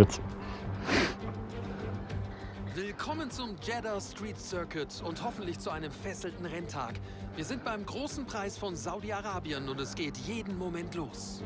Jetzt. Willkommen zum Jeddah Street Circuit und hoffentlich zu einem fesselnden Renntag. Wir sind beim großen Preis von Saudi-Arabien und es geht jeden Moment los.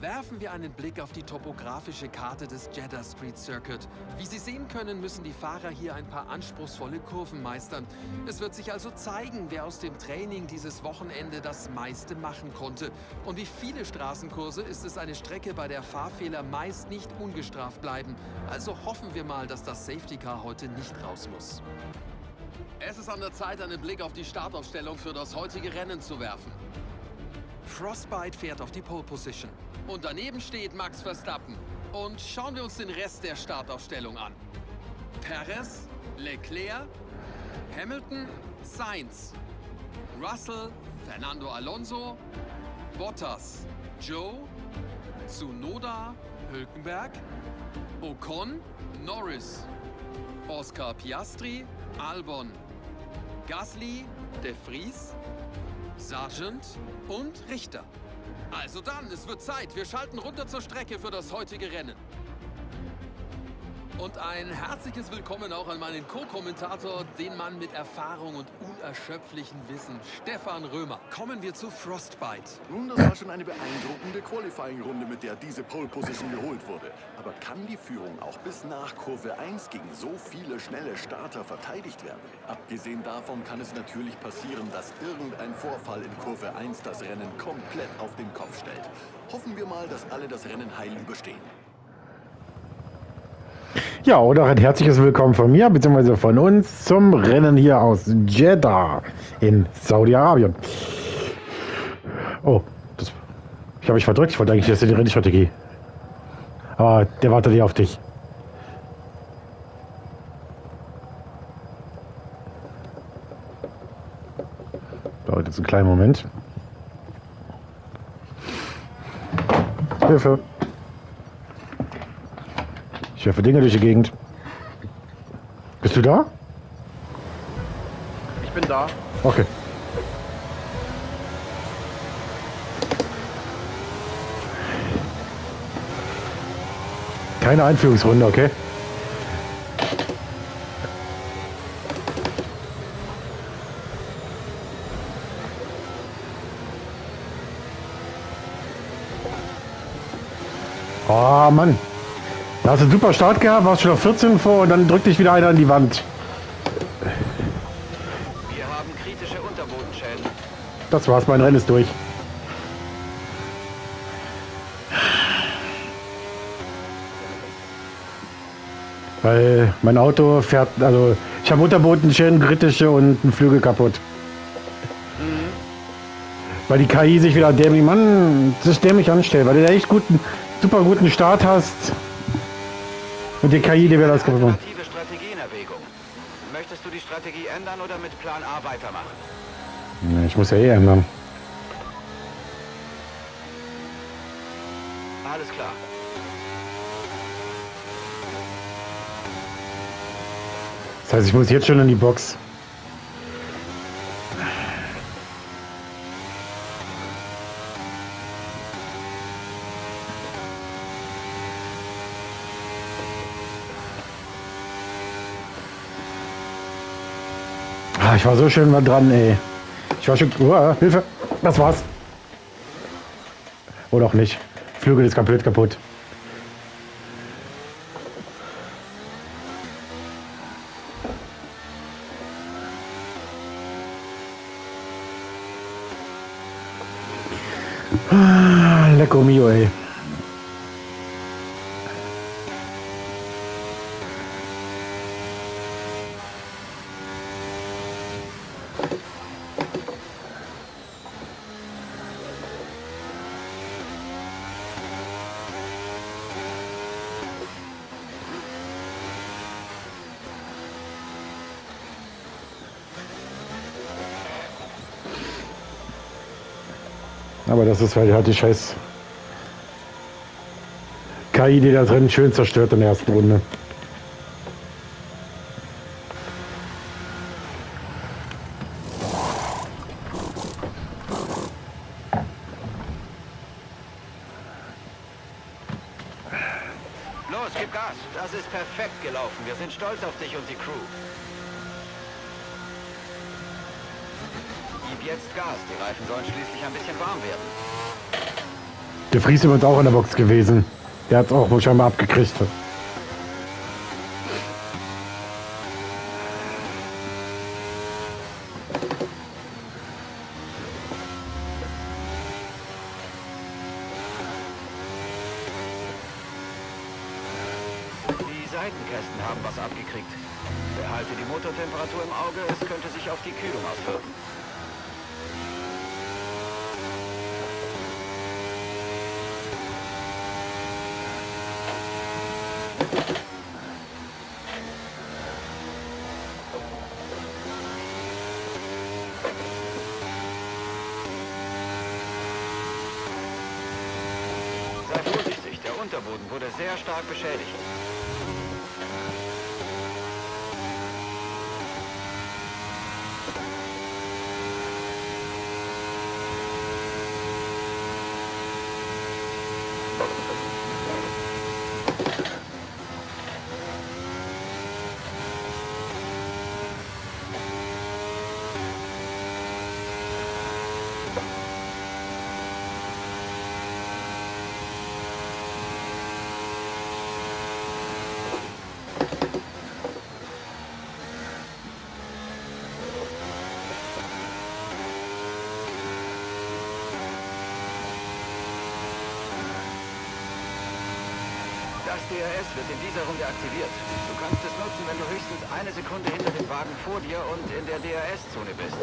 Werfen wir einen Blick auf die topografische Karte des Jeddah Street Circuit. Wie Sie sehen können, müssen die Fahrer hier ein paar anspruchsvolle Kurven meistern. Es wird sich also zeigen, wer aus dem Training dieses Wochenende das meiste machen konnte. Und wie viele Straßenkurse ist es eine Strecke, bei der Fahrfehler meist nicht ungestraft bleiben. Also hoffen wir mal, dass das Safety Car heute nicht raus muss. Es ist an der Zeit, einen Blick auf die Startaufstellung für das heutige Rennen zu werfen. Frostbite fährt auf die Pole Position. Und daneben steht Max Verstappen. Und schauen wir uns den Rest der Startaufstellung an. Perez, Leclerc, Hamilton, Sainz, Russell, Fernando Alonso, Bottas, Joe, Tsunoda, Hülkenberg, Ocon, Norris, Oscar Piastri, Albon, Gasly, De Vries, Sargent und Richter. Also dann, es wird Zeit. Wir schalten runter zur Strecke für das heutige Rennen. Und ein herzliches Willkommen auch an meinen Co-Kommentator, den Mann mit Erfahrung und unerschöpflichem Wissen, Stefan Römer. Kommen wir zu Frostbite. Nun, das war schon eine beeindruckende Qualifying-Runde, mit der diese Pole-Position geholt wurde. Aber kann die Führung auch bis nach Kurve 1 gegen so viele schnelle Starter verteidigt werden? Abgesehen davon kann es natürlich passieren, dass irgendein Vorfall in Kurve 1 das Rennen komplett auf den Kopf stellt. Hoffen wir mal, dass alle das Rennen heil überstehen. Ja, oder ein herzliches Willkommen von mir, beziehungsweise von uns zum Rennen hier aus Jeddah in Saudi-Arabien. Oh, das, ich habe mich verdrückt. Ich wollte eigentlich jetzt in die Rennstrategie. Aber der wartet hier auf dich. Dauert jetzt einen kleinen Moment. Hilfe. Ich werfe Dinge durch die Gegend. Bist du da? Ich bin da. Okay. Keine Einführungsrunde, okay? Oh Mann. Da hast du einen super Start gehabt, warst schon auf 14 vor und dann drückt dich wieder einer an die Wand. Wir haben kritische Unterbodenschäden. Das war's, mein Rennen ist durch. Weil mein Auto fährt, also ich habe Unterbodenschäden, kritische und einen Flügel kaputt. Weil die KI sich wieder dämlich, Mann, sich dämlich anstellt, weil du da echt guten, super guten Start hast. Und die KI, die wäre das Strategie in Erwägung. Möchtest du die Strategie ändern oder mit Plan A weitermachen? Nee, Ich muss ja eh ändern. Alles klar. Das heißt, ich muss jetzt schon in die Box. Ah, ich war so schön mal dran, ey. Ich war schon. Uah, Hilfe! Das war's. Oder auch nicht. Flügel ist komplett kaputt. Ah, mio, ey. Aber das ist, weil halt die scheiß KI, die da drin schön zerstört in der ersten Runde. Los, gib Gas. Das ist perfekt gelaufen. Wir sind stolz auf dich und die Crew. Gib jetzt Gas. Die Reifen sollen schließlich ein bisschen warm werden. Fries ist auch in der Box gewesen. Der hat es auch wohl scheinbar abgekriegt. Die Seitenkästen haben was abgekriegt. Behalte die Motortemperatur im Auge. Es könnte sich auf die Kühlung auswirken. Sei vorsichtig, der Unterboden wurde sehr stark beschädigt. Das DRS wird in dieser Runde aktiviert. Du kannst es nutzen, wenn du höchstens eine Sekunde hinter dem Wagen vor dir und in der DRS-Zone bist.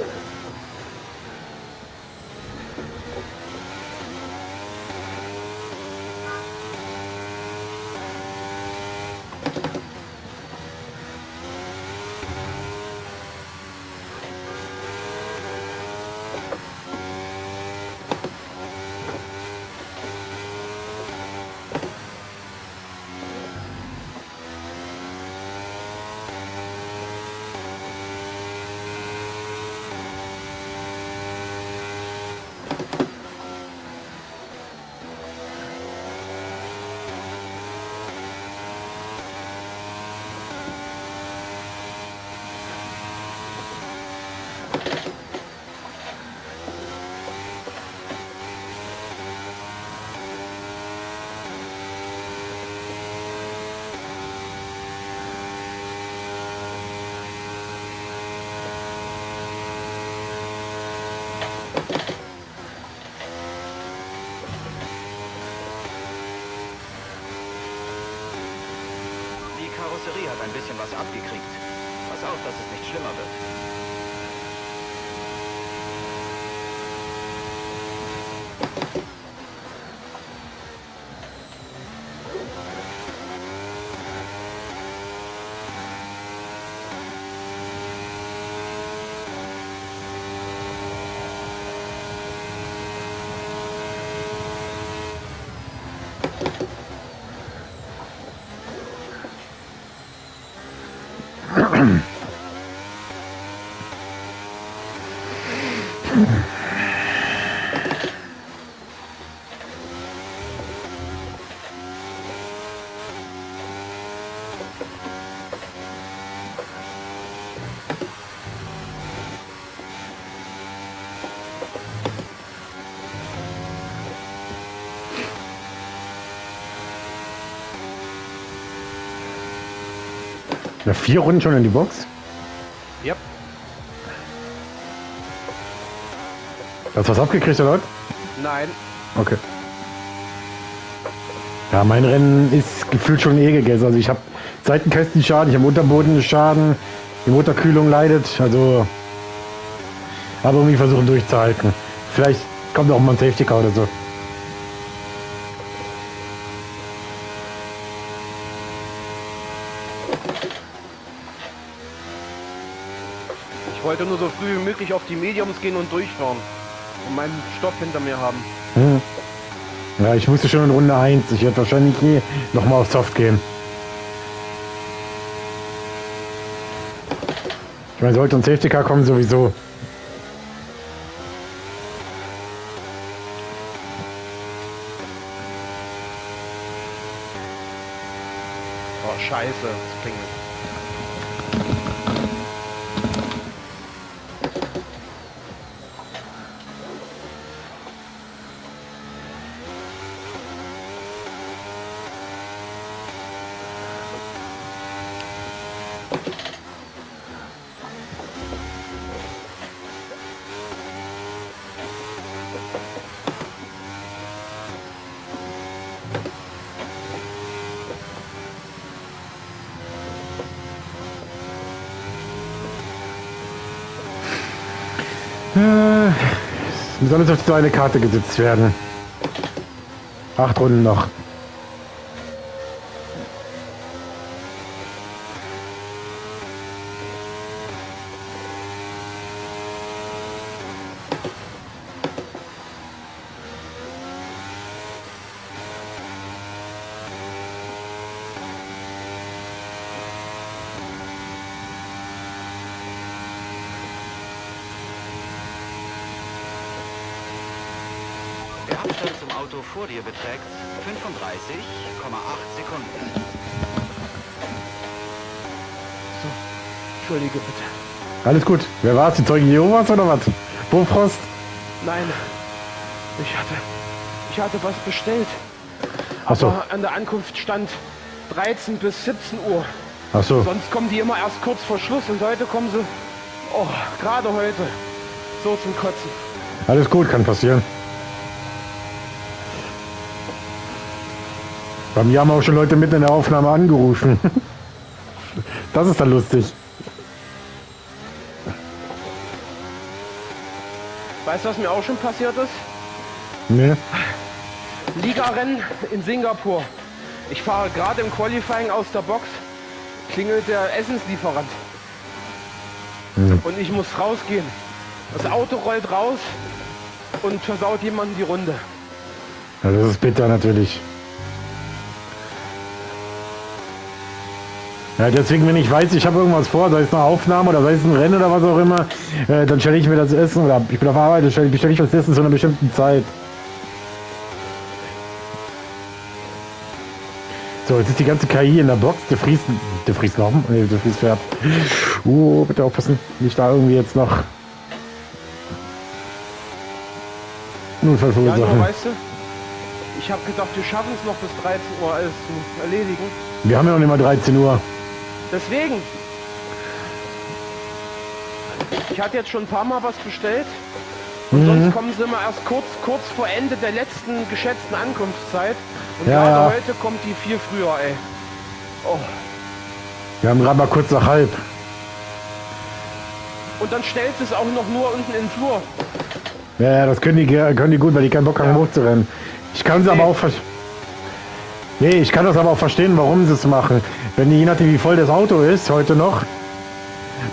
Karosserie hat ein bisschen was abgekriegt. Pass auf, dass es nicht schlimmer wird. Na, vier Runden schon in die Box? Yep. Hast du was abgekriegt, oder? was? Nein. Okay. Ja, mein Rennen ist gefühlt schon eh gegessen. Also ich habe Seitenkästenschaden, ich habe Unterbodenschaden, die Motorkühlung leidet. Also aber irgendwie versuchen durchzuhalten. Vielleicht kommt auch mal ein Safety Car oder so. Ich wollte nur so früh wie möglich auf die Mediums gehen und durchfahren. Und meinen Stopp hinter mir haben. Hm. Ja, ich musste schon in Runde 1. Ich werde wahrscheinlich nie nochmal auf Soft gehen. Ich meine, sollte ein Safety Car kommen, sowieso. Oh, scheiße. Das klingelt. Äh, soll jetzt auf die eine Karte gesetzt werden. Acht Runden noch. Der Abstand zum Auto vor dir beträgt 35,8 Sekunden. Entschuldige bitte. Alles gut. Wer war's? Die Zeugen Jehovas oder was? Bofrost? Nein. Ich hatte. Ich hatte was bestellt. Ach so. Aber an der Ankunft stand 13 bis 17 Uhr. Ach so. Sonst kommen die immer erst kurz vor Schluss und heute kommen sie. Oh, gerade heute. So zum Kotzen. Alles gut, kann passieren. Bei mir haben auch schon Leute mitten in der Aufnahme angerufen. Das ist dann lustig. Weißt du, was mir auch schon passiert ist? Ne? Ligarennen in Singapur. Ich fahre gerade im Qualifying aus der Box. Klingelt der Essenslieferant. Hm. Und ich muss rausgehen. Das Auto rollt raus und versaut jemanden die Runde. Ja, das ist bitter natürlich. Ja, deswegen, wenn ich weiß, ich habe irgendwas vor, sei es eine Aufnahme oder sei es ein Rennen oder was auch immer, äh, dann stelle ich mir das Essen oder ich bin auf Arbeit, bestelle ich das Essen zu einer bestimmten Zeit. So, jetzt ist die ganze KI in der Box. Der Fries, der Fries noch, nee, der Fries fährt. Uh, bitte aufpassen, nicht da irgendwie jetzt noch Unfall Ja, nur verursachen. weißt du, ich habe gedacht, wir schaffen es noch bis 13 Uhr alles zu erledigen. Wir haben ja noch nicht mal 13 Uhr. Deswegen. Ich hatte jetzt schon ein paar Mal was bestellt. Und Mhm. sonst kommen sie immer erst kurz, kurz vor Ende der letzten geschätzten Ankunftszeit. Und Ja, gerade heute kommt die viel früher, ey. Oh. Wir haben gerade mal kurz nach halb. Und dann stellt es auch noch nur unten im Flur. Ja, das können die, können die gut, weil die keinen Bock haben, Ja. hochzurennen. Ich kann es aber Nee. auch ver- Nee, ich kann das aber auch verstehen, warum sie es machen. Wenn die, je nachdem wie voll das Auto ist, heute noch,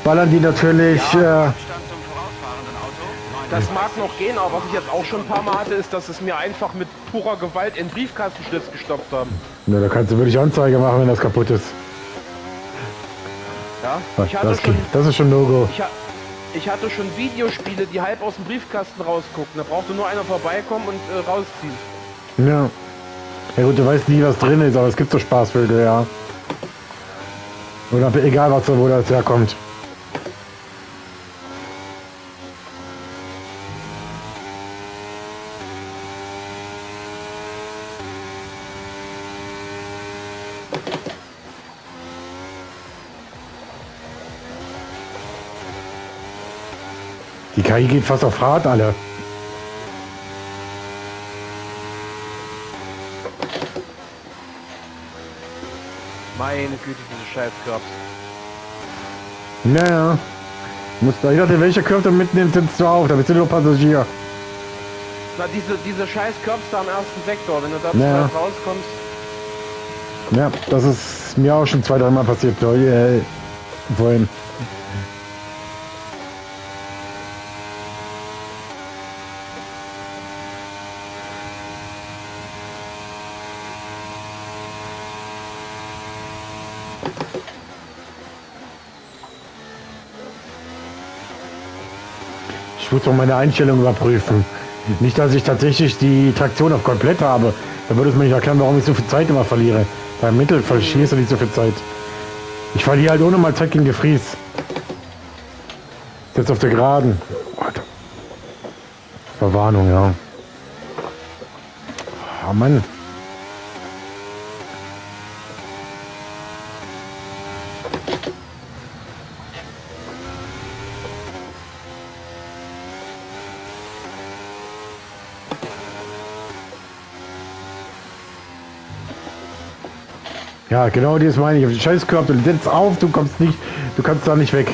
ballern die natürlich, Ja, äh. Das mag noch gehen, aber was ich jetzt auch schon ein paar Mal hatte, ist, dass es mir einfach mit purer Gewalt in Briefkastenschlitz gestopft haben. na, da kannst du wirklich Anzeige machen, wenn das kaputt ist. Ja? Hatte Das, schon, das ist schon No-Go. ich, ha- ich hatte schon Videospiele, die halb aus dem Briefkasten rausgucken. Da brauchte nur einer vorbeikommen und äh, rausziehen. Ja. Ja gut, du weißt nie, was drin ist, aber es gibt so Spaßvögel, ja. Oder egal, was, wo das herkommt. Die KI geht fast auf hart, alle. Meine Güte, diese Scheißkörps. Naja. Muss da, welcher Körper du mitnimmst, sitzt du auf, da bist du nur Passagier. Na, diese, diese Scheißkörps da am ersten Sektor, wenn du da Ja. ja. rauskommst. Ja, das ist mir auch schon zwei, dreimal passiert, äh, vorhin. Muss doch meine Einstellung überprüfen. Nicht, dass ich tatsächlich die Traktion auf komplett habe. Da würde es mir nicht erklären, warum ich so viel Zeit immer verliere. Beim Mittel verschießt du nicht so viel Zeit. Ich verliere halt ohne mal Zeit gegen Gefries. Jetzt auf der Geraden. Warte. Verwarnung, ja. Oh Mann. Ja, genau das meine ich. Scheißkörper, du setzt auf, du kommst nicht, du kannst da nicht weg.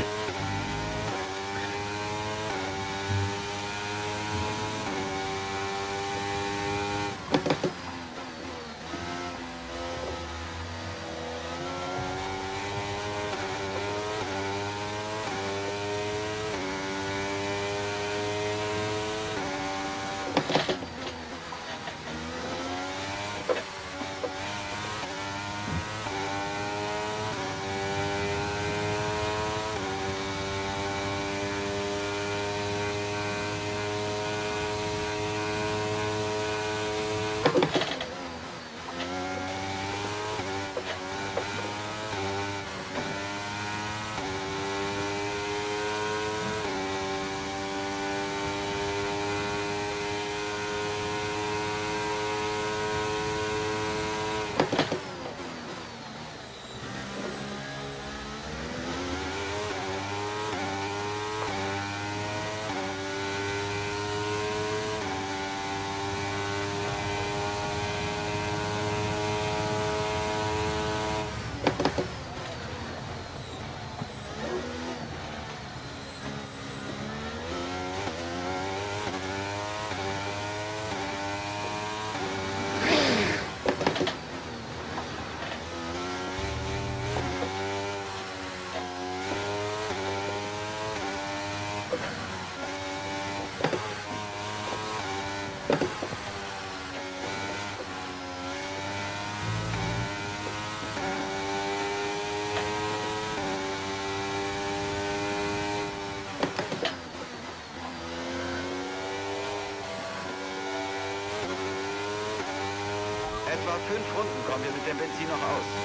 Noch aus.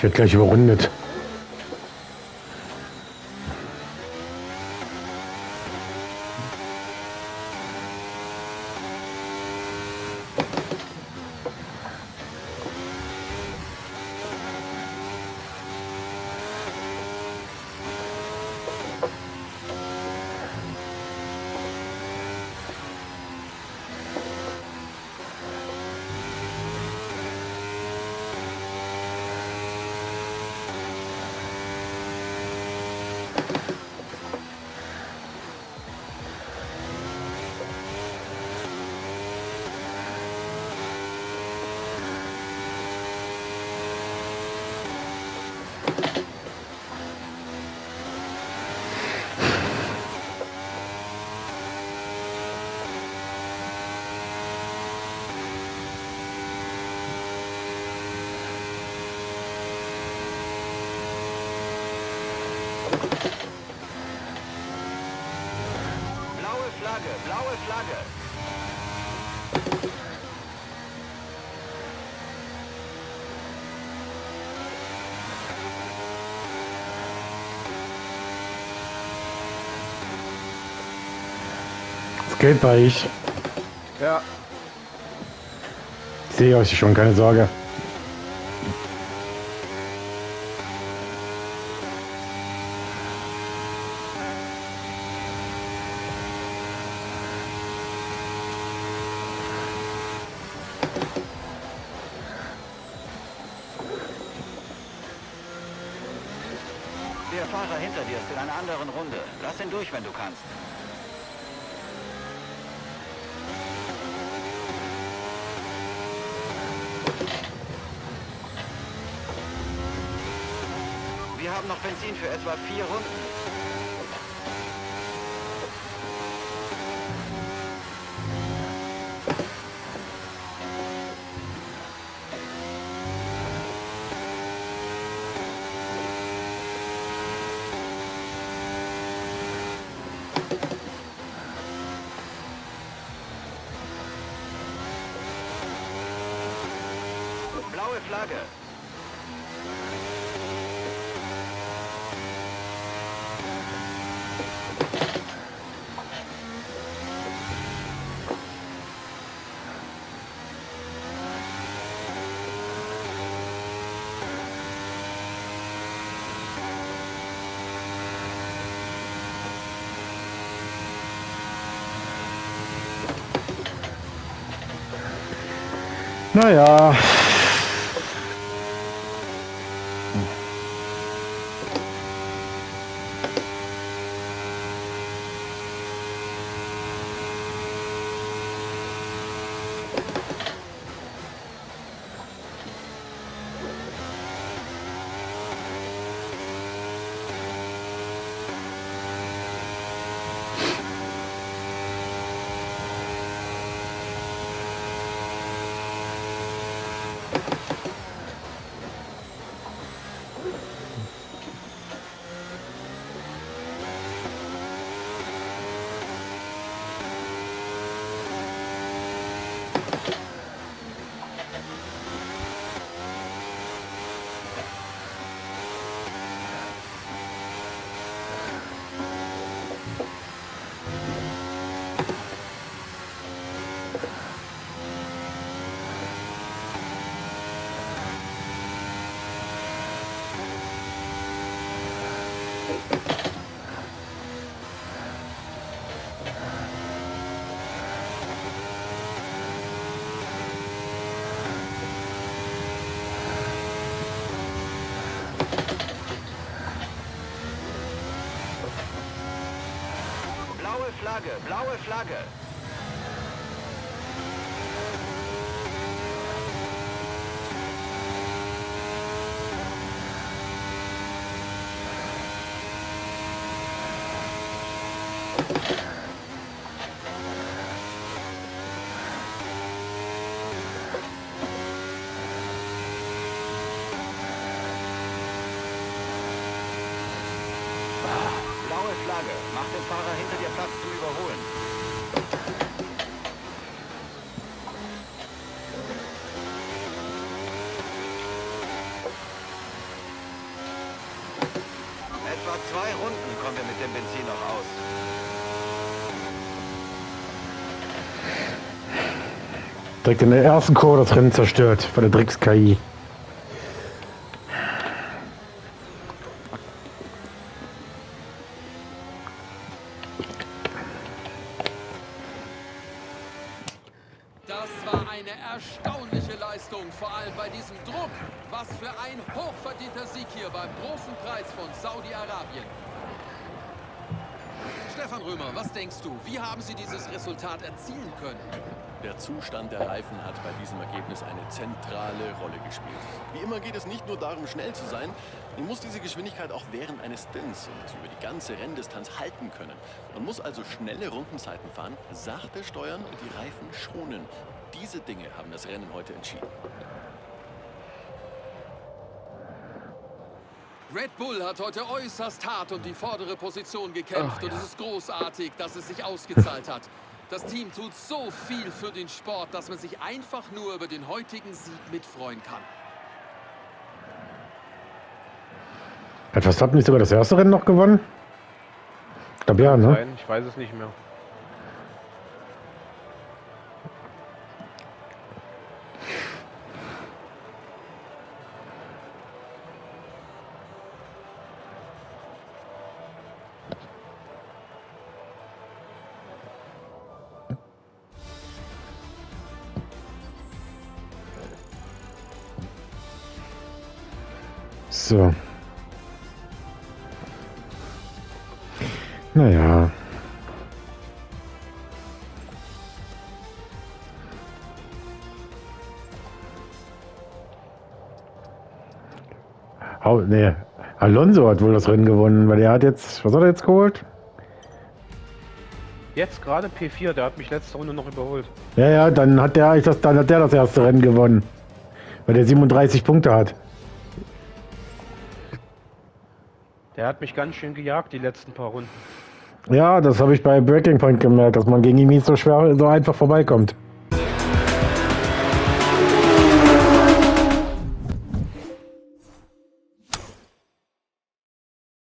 Ich werde gleich überrundet. Blaue Flagge, blaue Flagge. Es geht bei ich. Ja, Ich sehe euch schon, keine Sorge. Der Ist in einer anderen Runde. Lass ihn durch, wenn du kannst. Wir haben noch Benzin für etwa vier Runden. Naja. Blaue Flagge, blaue Flagge. Blaue Flagge. Mach den Fahrer hinter dir Platz zu überholen. Etwa zwei Runden kommen wir mit dem Benzin noch aus. Direkt in der ersten Kurve Rennen zerstört von der Drecks-KI. Nur darum, schnell zu sein. Man muss diese Geschwindigkeit auch während eines Stints und über die ganze Renndistanz halten können. Man muss also schnelle Rundenzeiten fahren, sachte steuern und die Reifen schonen. Diese Dinge haben das Rennen heute entschieden. Red Bull hat heute äußerst hart um die vordere Position gekämpft und es ist großartig, dass es sich ausgezahlt hat. Das Team tut so viel für den Sport, dass man sich einfach nur über den heutigen Sieg mitfreuen kann. Hat Verstappen nicht sogar das erste Rennen noch gewonnen? Ich glaube ja, ne? Nein, ich weiß es nicht mehr. So. Nee. Alonso hat wohl das Rennen gewonnen, weil er hat jetzt, was hat er jetzt geholt? Jetzt gerade P4, der hat mich letzte Runde noch überholt. Ja, ja, dann hat der, ich das, dann hat der das erste Rennen gewonnen. Weil der 37 Punkte hat. Der hat mich ganz schön gejagt die letzten paar Runden. Ja, das habe ich bei Breaking Point gemerkt, dass man gegen ihn nicht so schwer, so einfach vorbeikommt.